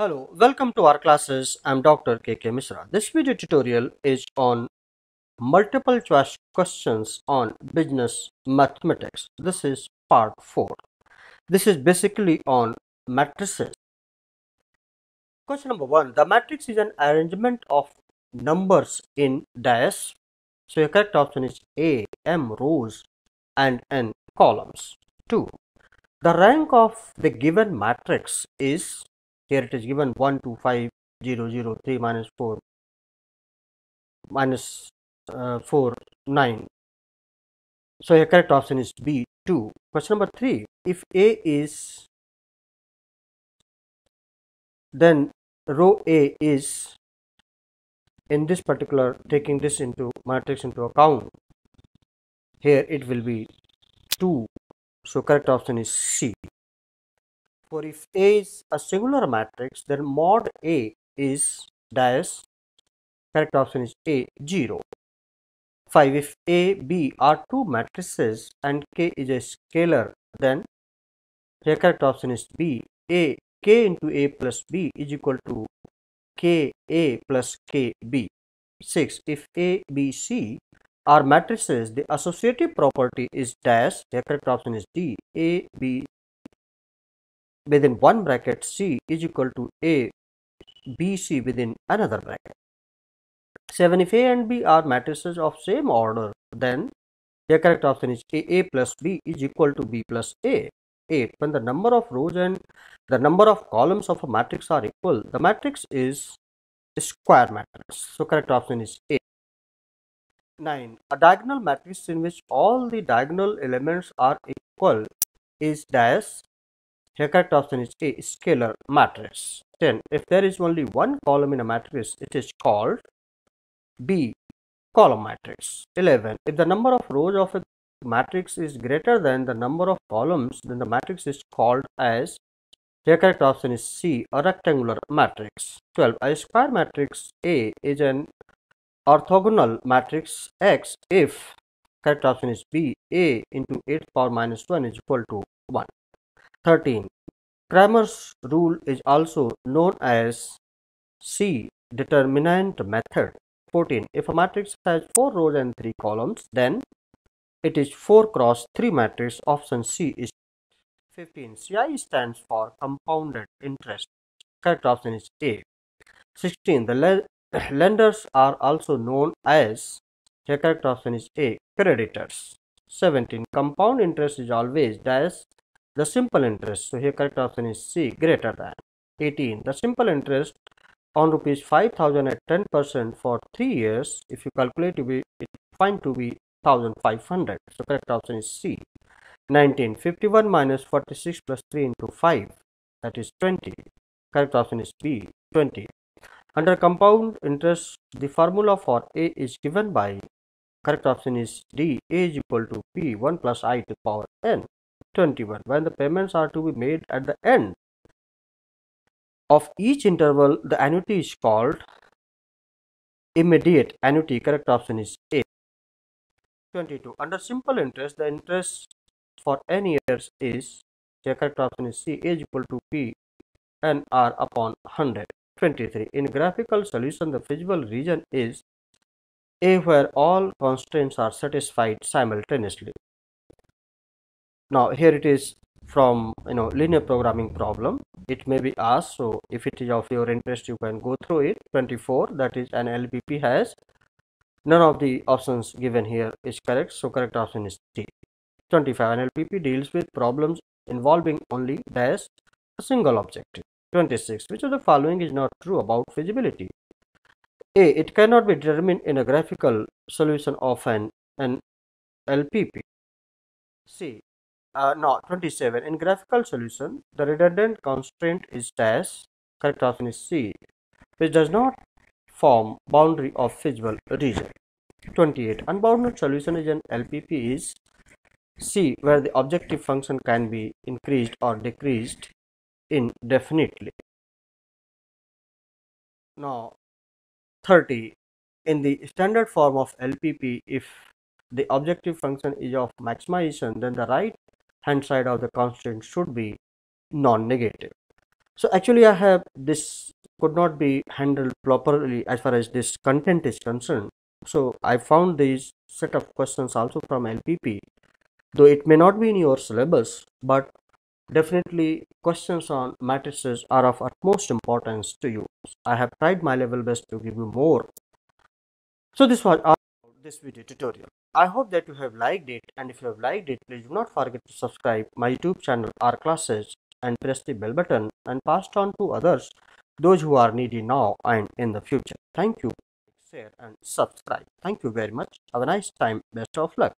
Hello, welcome to AAR classes. I'm Dr. KK Misra. This video tutorial is on multiple choice questions on business mathematics. This is part 4. This is basically on matrices. Question number 1. The matrix is an arrangement of numbers in dash. So your correct option is A, M rows and N columns. 2. The rank of the given matrix is here it is given 1 2 5 0 0 3 minus 4 minus, uh, 4 9 so your correct option is b 2 question number 3 if a is then row a is in this particular taking this into matrix into account here it will be 2 so correct option is c for if A is a singular matrix, then mod A is dash. Correct option is A 0. 5. If A, B are two matrices and K is a scalar, then the correct option is B. A K into A plus B is equal to K A plus K B. 6. If A, B, C are matrices, the associative property is dash. The correct option is D. A, B, within one bracket C is equal to A B C within another bracket. 7 if A and B are matrices of same order then the correct option is A, A plus B is equal to B plus A. 8 when the number of rows and the number of columns of a matrix are equal the matrix is a square matrix so correct option is A. 9 a diagonal matrix in which all the diagonal elements are equal is dash here correct option is A scalar matrix. 10. If there is only one column in a matrix, it is called B column matrix. 11. If the number of rows of a matrix is greater than the number of columns, then the matrix is called as the correct option is C, a rectangular matrix. 12. A square matrix A is an orthogonal matrix X if correct option is B, A into 8 power minus 1 is equal to 1. 13. Cramer's rule is also known as C determinant method. 14. If a matrix has 4 rows and 3 columns, then it is 4 cross 3 matrix. Option C is 15. CI stands for compounded interest. Correct option is A. 16. The le lenders are also known as the correct option is A. Creditors. 17. Compound interest is always dash the simple interest. So here correct option is c greater than 18 the simple interest on rupees 5000 at 10 percent for three years if you calculate to be it find to be 1500 so correct option is c. 19 51 minus 46 plus 3 into 5 that is 20 correct option is b 20 under compound interest the formula for a is given by correct option is d a is equal to p 1 plus i to power n 21 when the payments are to be made at the end of each interval the annuity is called immediate annuity correct option is a. 22 under simple interest the interest for n years is the correct option is c is equal to p n r upon 100 23 in graphical solution the feasible region is a where all constraints are satisfied simultaneously now here it is from you know linear programming problem. It may be asked so if it is of your interest you can go through it. 24 that is an lpp has. None of the options given here is correct so correct option is d. 25 an lpp deals with problems involving only dash a single objective. 26 which of the following is not true about feasibility? A it cannot be determined in a graphical solution of an an lpp c uh, no 27 in graphical solution the redundant constraint is dash correct option is c which does not form boundary of feasible region. 28 unbounded solution is an lpp is c where the objective function can be increased or decreased indefinitely. Now 30 in the standard form of lpp if the objective function is of maximization then the right hand side of the constraint should be non-negative. so actually i have this could not be handled properly as far as this content is concerned. So i found these set of questions also from lpp though it may not be in your syllabus but definitely questions on matrices are of utmost importance to you. I have tried my level best to give you more. So this was all this video tutorial i hope that you have liked it and if you have liked it please do not forget to subscribe my youtube channel AAR classes and press the bell button and pass it on to others those who are needy now and in the future. Thank you. Share and subscribe. Thank you very much. Have a nice time. Best of luck